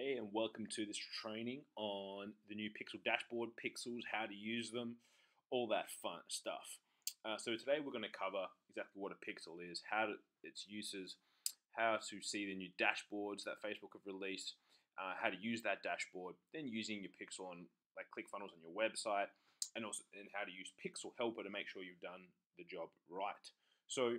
Hey, and welcome to this training on the new Pixel dashboard, pixels, how to use them, all that fun stuff. Uh, so today we're going to cover exactly what a pixel is, how to, its uses, how to see the new dashboards that Facebook have released, uh, how to use that dashboard, then using your pixel on like ClickFunnels on your website, and also and how to use Pixel Helper to make sure you've done the job right. So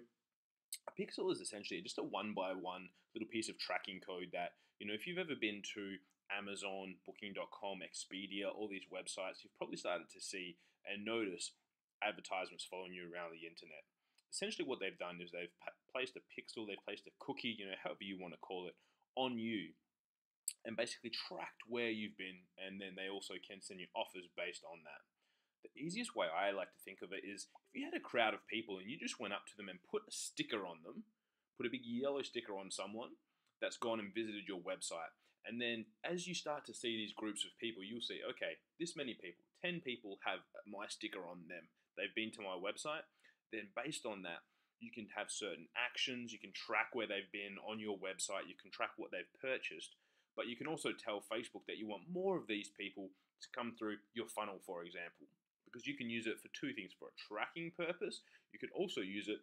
a pixel is essentially just a one by one little piece of tracking code that you know, if you've ever been to Amazon, Booking.com, Expedia, all these websites, you've probably started to see and notice advertisements following you around the internet. Essentially, what they've done is they've placed a pixel, they've placed a cookie, you know, however you want to call it, on you, and basically tracked where you've been, and then they also can send you offers based on that. The easiest way I like to think of it is if you had a crowd of people and you just went up to them and put a sticker on them, put a big yellow sticker on someone, that's gone and visited your website. And then as you start to see these groups of people, you'll see, okay, this many people, 10 people have my sticker on them. They've been to my website. Then based on that, you can have certain actions. You can track where they've been on your website. You can track what they've purchased. But you can also tell Facebook that you want more of these people to come through your funnel, for example, because you can use it for two things for a tracking purpose. You could also use it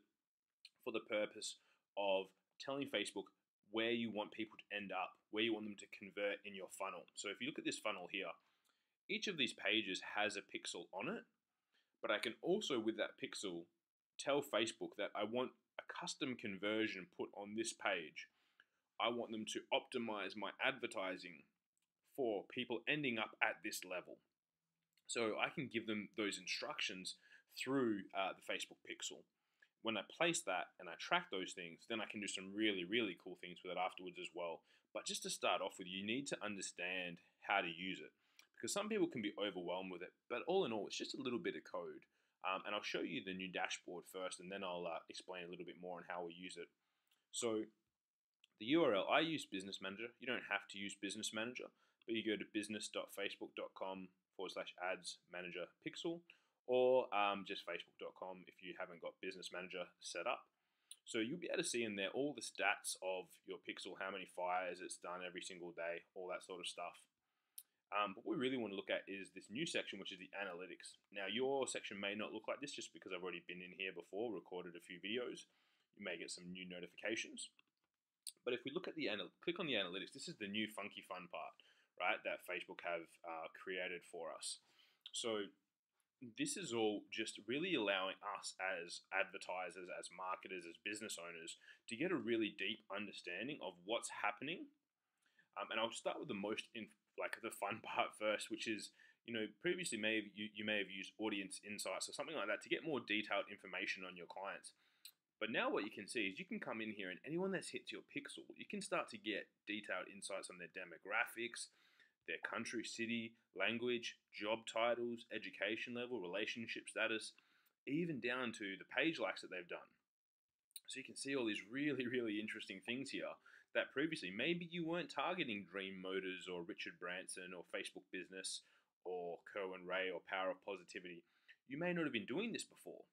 for the purpose of telling Facebook where you want people to end up, where you want them to convert in your funnel. So if you look at this funnel here, each of these pages has a pixel on it, but I can also, with that pixel, tell Facebook that I want a custom conversion put on this page. I want them to optimize my advertising for people ending up at this level. So I can give them those instructions through uh, the Facebook pixel when I place that and I track those things, then I can do some really, really cool things with it afterwards as well. But just to start off with, you need to understand how to use it because some people can be overwhelmed with it. But all in all, it's just a little bit of code. Um, and I'll show you the new dashboard first, and then I'll uh, explain a little bit more on how we use it. So the URL, I use Business Manager. You don't have to use Business Manager, but you go to business.facebook.com forward slash ads manager pixel or um, just facebook.com if you haven't got Business Manager set up. So you'll be able to see in there all the stats of your pixel, how many fires it's done every single day, all that sort of stuff. Um, but what we really want to look at is this new section, which is the analytics. Now, your section may not look like this just because I've already been in here before, recorded a few videos. You may get some new notifications. But if we look at the click on the analytics, this is the new funky fun part, right? That Facebook have uh, created for us. So this is all just really allowing us as advertisers, as marketers, as business owners to get a really deep understanding of what's happening. Um, and I'll start with the most in like the fun part first, which is you know previously may have, you, you may have used audience insights or something like that to get more detailed information on your clients. But now what you can see is you can come in here and anyone that's hit your pixel, you can start to get detailed insights on their demographics, their country, city, language, job titles, education level, relationship status, even down to the page likes that they've done. So you can see all these really, really interesting things here that previously maybe you weren't targeting Dream Motors or Richard Branson or Facebook Business or Kerwin Rae or Power of Positivity. You may not have been doing this before.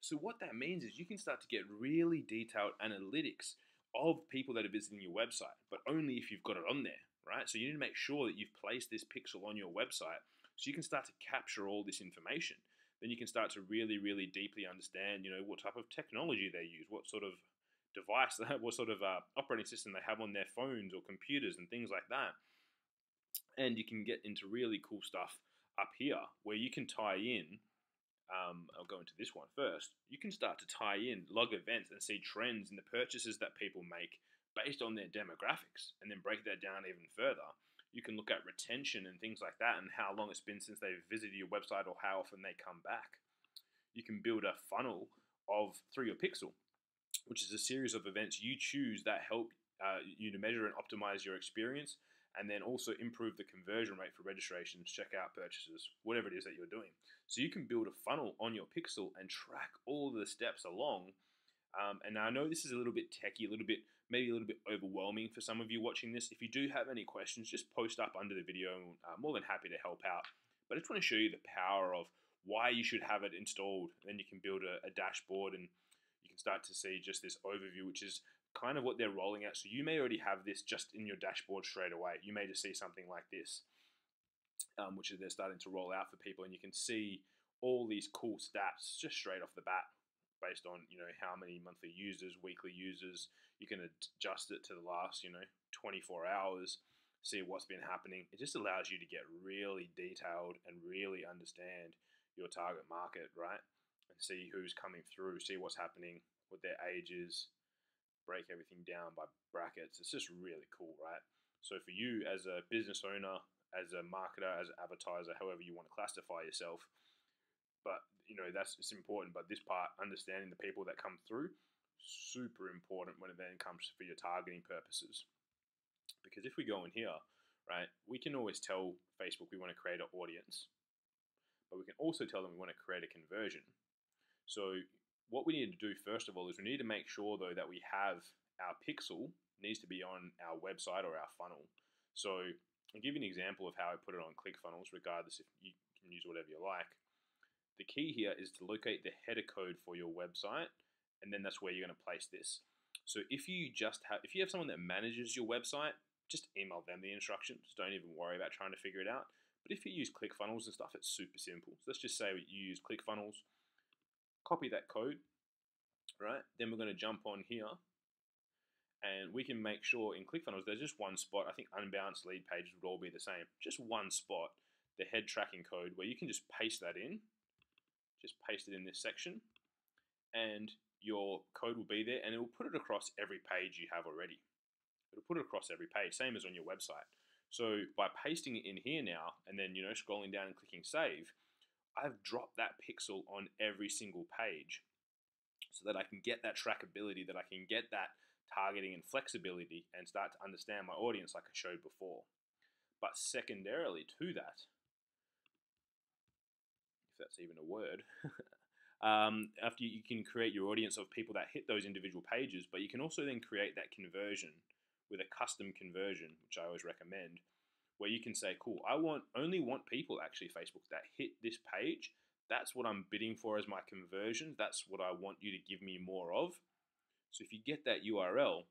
So what that means is you can start to get really detailed analytics of people that are visiting your website, but only if you've got it on there right? So you need to make sure that you've placed this pixel on your website so you can start to capture all this information. Then you can start to really, really deeply understand, you know, what type of technology they use, what sort of device, what sort of uh, operating system they have on their phones or computers and things like that. And you can get into really cool stuff up here where you can tie in. Um, I'll go into this one first. You can start to tie in log events and see trends in the purchases that people make based on their demographics and then break that down even further, you can look at retention and things like that and how long it's been since they've visited your website or how often they come back. You can build a funnel of through your pixel, which is a series of events you choose that help uh, you to measure and optimize your experience and then also improve the conversion rate for registrations, checkout purchases, whatever it is that you're doing. So you can build a funnel on your pixel and track all the steps along. Um, and I know this is a little bit techy, a little bit maybe a little bit overwhelming for some of you watching this. If you do have any questions, just post up under the video. I'm more than happy to help out. But I just want to show you the power of why you should have it installed. Then you can build a, a dashboard and you can start to see just this overview, which is kind of what they're rolling out. So you may already have this just in your dashboard straight away. You may just see something like this, um, which is they're starting to roll out for people, and you can see all these cool stats just straight off the bat based on you know how many monthly users, weekly users. You can adjust it to the last you know 24 hours, see what's been happening. It just allows you to get really detailed and really understand your target market, right? And see who's coming through, see what's happening, what their age is, break everything down by brackets. It's just really cool, right? So for you as a business owner, as a marketer, as an advertiser, however you want to classify yourself, but you know that's it's important. But this part, understanding the people that come through, super important when it then comes for your targeting purposes. Because if we go in here, right, we can always tell Facebook we want to create an audience, but we can also tell them we want to create a conversion. So what we need to do first of all is we need to make sure though that we have our pixel needs to be on our website or our funnel. So I'll give you an example of how I put it on ClickFunnels, regardless if you can use whatever you like. The key here is to locate the header code for your website, and then that's where you're going to place this. So if you just have, if you have someone that manages your website, just email them the instructions. Don't even worry about trying to figure it out. But if you use ClickFunnels and stuff, it's super simple. So let's just say you use ClickFunnels copy that code, right? Then we're going to jump on here and we can make sure in ClickFunnels there's just one spot. I think Unbounce Leadpages would all be the same. Just one spot, the head tracking code, where you can just paste that in. Just paste it in this section, and your code will be there, and it will put it across every page you have already. It'll put it across every page, same as on your website. So by pasting it in here now, and then you know scrolling down and clicking save, I've dropped that pixel on every single page so that I can get that trackability, that I can get that targeting and flexibility and start to understand my audience like I showed before. But secondarily to that, that's even a word, um, after you, can create your audience of people that hit those individual pages, but you can also then create that conversion with a custom conversion, which I always recommend, where you can say, cool, I want only want people actually Facebook that hit this page. That's what I'm bidding for as my conversion. That's what I want you to give me more of. So if you get that URL,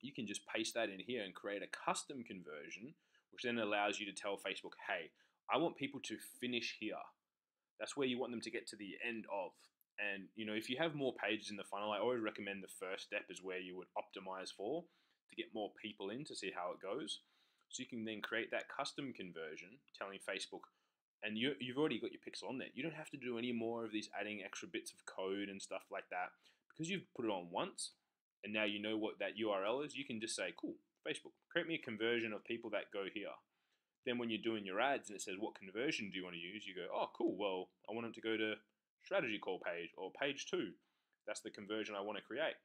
you can just paste that in here and create a custom conversion, which then allows you to tell Facebook, hey, I want people to finish here. That's where you want them to get to the end of. And you know, if you have more pages in the funnel, I always recommend the first step is where you would optimize for to get more people in to see how it goes. So you can then create that custom conversion telling Facebook, and you, you've already got your pixel on there. You don't have to do any more of these adding extra bits of code and stuff like that. Because you've put it on once, and now you know what that URL is, you can just say, cool, Facebook, create me a conversion of people that go here. Then when you're doing your ads and it says, what conversion do you want to use? You go, oh, cool, well, I want them to go to strategy call page or page two. That's the conversion I want to create.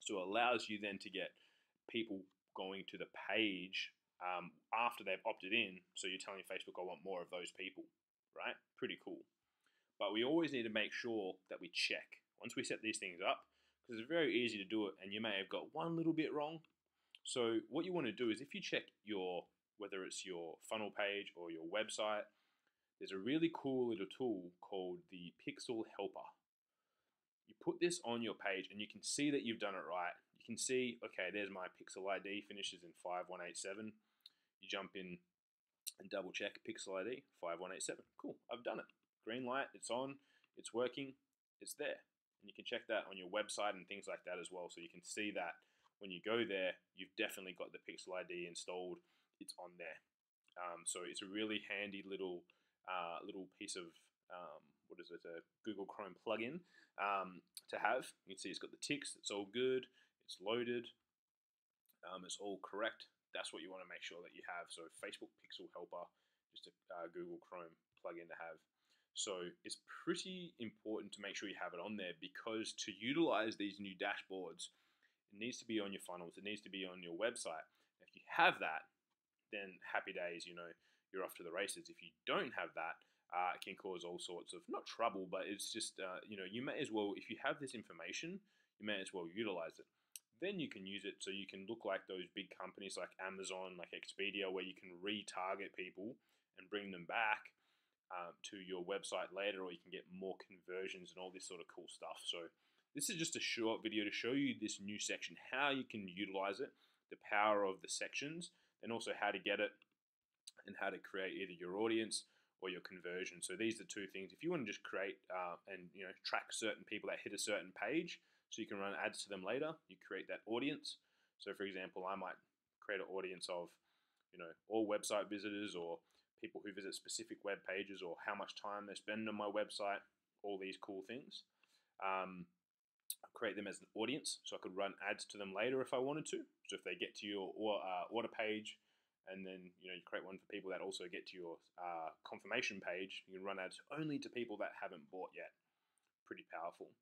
So it allows you then to get people going to the page um, after they've opted in. So you're telling Facebook, I want more of those people, right? Pretty cool. But we always need to make sure that we check once we set these things up, because it's very easy to do it, and you may have got one little bit wrong. So what you want to do is if you check your whether it's your funnel page or your website, there's a really cool little tool called the Pixel Helper. You put this on your page and you can see that you've done it right. You can see, okay, there's my Pixel ID, finishes in 5187. You jump in and double check Pixel ID 5187. Cool, I've done it. Green light, it's on, it's working, it's there. And you can check that on your website and things like that as well. So you can see that when you go there, you've definitely got the Pixel ID installed. It's on there. Um, so it's a really handy little uh, little piece of um, what is it? A Google Chrome plugin um, to have. You can see it's got the ticks. It's all good. It's loaded. Um, it's all correct that's what you want to make sure that you have. So Facebook Pixel Helper, just a uh, Google Chrome plugin to have. So it's pretty important to make sure you have it on there because to utilize these new dashboards, it needs to be on your funnels. It needs to be on your website. If you have that, then happy days. You know you're off to the races. If you don't have that, uh, it can cause all sorts of not trouble, but it's just uh, you know you may as well if you have this information, you may as well utilize it then you can use it so you can look like those big companies like Amazon, like Expedia, where you can retarget people and bring them back um, to your website later, or you can get more conversions and all this sort of cool stuff. So this is just a short video to show you this new section, how you can utilize it, the power of the sections, and also how to get it and how to create either your audience or your conversion. So these are two things. If you want to just create uh, and you know track certain people that hit a certain page, so you can run ads to them later, you create that audience. So for example, I might create an audience of you know all website visitors or people who visit specific web pages or how much time they spend on my website, all these cool things. Um, create them as an audience, so I could run ads to them later if I wanted to. So if they get to your uh, order page, and then you know you create one for people that also get to your uh, confirmation page, you can run ads only to people that haven't bought yet. Pretty powerful.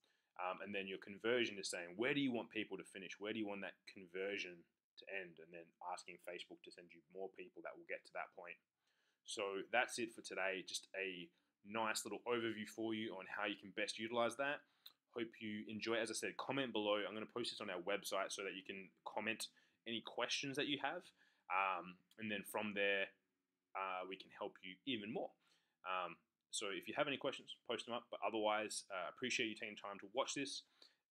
Um, and then your conversion is saying where do you want people to finish? Where do you want that conversion to end? And then asking Facebook to send you more people that will get to that point. So that's it for today. Just a nice little overview for you on how you can best utilize that. Hope you enjoy. As I said, comment below. I'm going to post this on our website so that you can comment any questions that you have. Um, and then from there, uh, we can help you even more. Um, so if you have any questions, post them up. But otherwise, uh, appreciate you taking time to watch this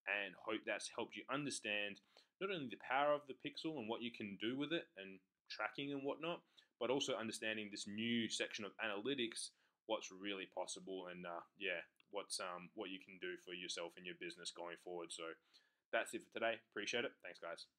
and hope that's helped you understand not only the power of the pixel and what you can do with it and tracking and whatnot, but also understanding this new section of analytics, what's really possible, and uh, yeah, what's um, what you can do for yourself and your business going forward. So that's it for today. Appreciate it. Thanks, guys.